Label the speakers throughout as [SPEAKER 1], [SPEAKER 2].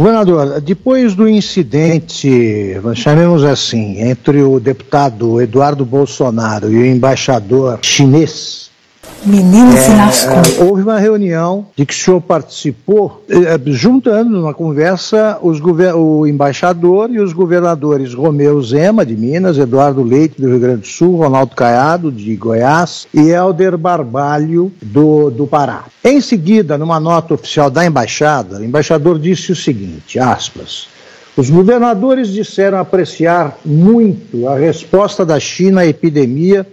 [SPEAKER 1] Governador, depois do incidente, chamemos assim, entre o deputado Eduardo Bolsonaro e o embaixador chinês,
[SPEAKER 2] Menino se lascou.
[SPEAKER 1] É, houve uma reunião de que o senhor participou, é, juntando numa conversa os o embaixador e os governadores Romeu Zema, de Minas, Eduardo Leite, do Rio Grande do Sul, Ronaldo Caiado, de Goiás, e Helder Barbalho, do, do Pará. Em seguida, numa nota oficial da embaixada, o embaixador disse o seguinte, aspas, os governadores disseram apreciar muito a resposta da China à epidemia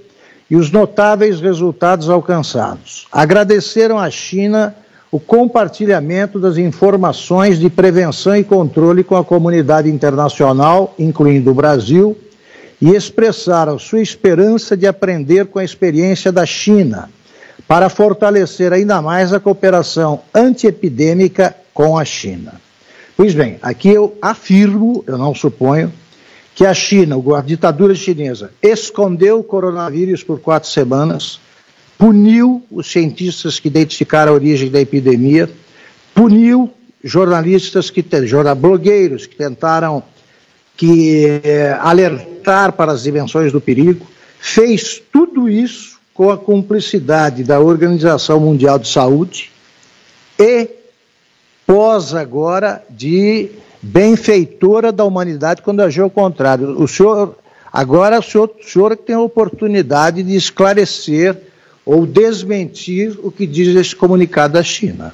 [SPEAKER 1] e os notáveis resultados alcançados. Agradeceram à China o compartilhamento das informações de prevenção e controle com a comunidade internacional, incluindo o Brasil, e expressaram sua esperança de aprender com a experiência da China para fortalecer ainda mais a cooperação antiepidêmica com a China. Pois bem, aqui eu afirmo, eu não suponho, que a China, a ditadura chinesa, escondeu o coronavírus por quatro semanas, puniu os cientistas que identificaram a origem da epidemia, puniu jornalistas que blogueiros que tentaram que eh, alertar para as dimensões do perigo, fez tudo isso com a cumplicidade da Organização Mundial de Saúde e pós agora de benfeitora da humanidade quando agiu ao contrário. O senhor, agora o senhor, o senhor tem a oportunidade de esclarecer ou desmentir o que diz esse comunicado da China.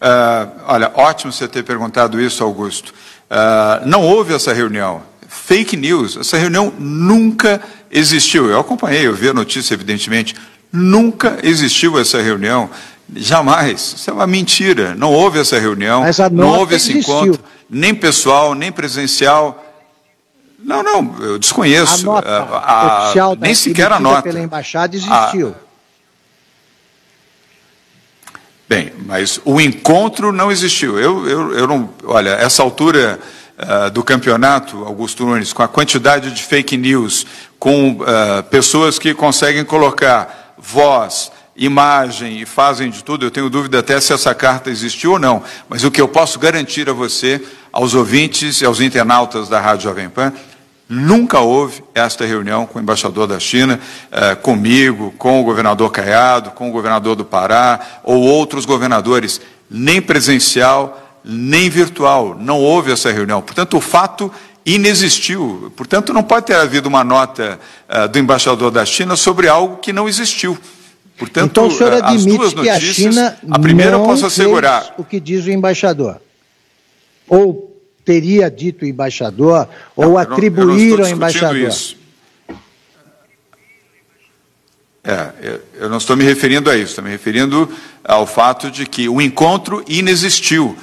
[SPEAKER 3] Uh, olha, ótimo você ter perguntado isso, Augusto. Uh, não houve essa reunião. Fake news. Essa reunião nunca existiu. Eu acompanhei, eu vi a notícia, evidentemente. Nunca existiu essa reunião. Jamais. Isso é uma mentira. Não houve essa reunião, não houve esse existiu. encontro, nem pessoal, nem presencial. Não, não, eu desconheço.
[SPEAKER 1] A nota a, a, nem sequer a nota. pela embaixada existiu.
[SPEAKER 3] Bem, mas o encontro não existiu. Eu, eu, eu não. Olha, essa altura uh, do campeonato, Augusto Nunes, com a quantidade de fake news, com uh, pessoas que conseguem colocar voz, imagem e fazem de tudo, eu tenho dúvida até se essa carta existiu ou não, mas o que eu posso garantir a você, aos ouvintes e aos internautas da Rádio Jovem Pan, nunca houve esta reunião com o embaixador da China, eh, comigo, com o governador Caiado, com o governador do Pará ou outros governadores, nem presencial, nem virtual, não houve essa reunião. Portanto, o fato inexistiu. Portanto, não pode ter havido uma nota uh, do embaixador da China sobre algo que não existiu. Portanto,
[SPEAKER 1] então o senhor admite que a China
[SPEAKER 3] a primeira não eu posso assegurar.
[SPEAKER 1] o que diz o embaixador? Ou teria dito o embaixador, não, ou atribuíram ao embaixador? Isso.
[SPEAKER 3] É, eu não estou me referindo a isso, estou me referindo ao fato de que o encontro inexistiu.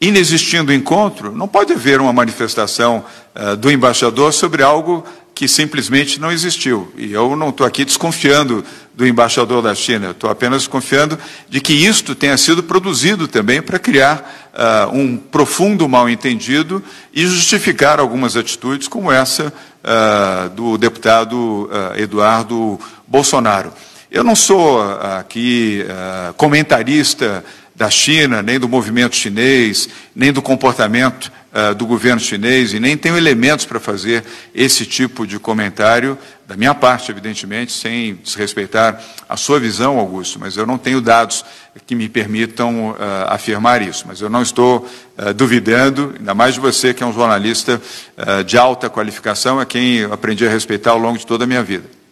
[SPEAKER 3] Inexistindo o encontro, não pode haver uma manifestação uh, do embaixador sobre algo que simplesmente não existiu. E eu não estou aqui desconfiando do embaixador da China, estou apenas desconfiando de que isto tenha sido produzido também para criar uh, um profundo mal-entendido e justificar algumas atitudes como essa uh, do deputado uh, Eduardo Bolsonaro. Eu não sou aqui comentarista da China, nem do movimento chinês, nem do comportamento uh, do governo chinês, e nem tenho elementos para fazer esse tipo de comentário, da minha parte, evidentemente, sem desrespeitar a sua visão, Augusto, mas eu não tenho dados que me permitam uh, afirmar isso. Mas eu não estou uh, duvidando, ainda mais de você, que é um jornalista de alta qualificação, a quem eu aprendi a respeitar ao longo de toda a minha vida.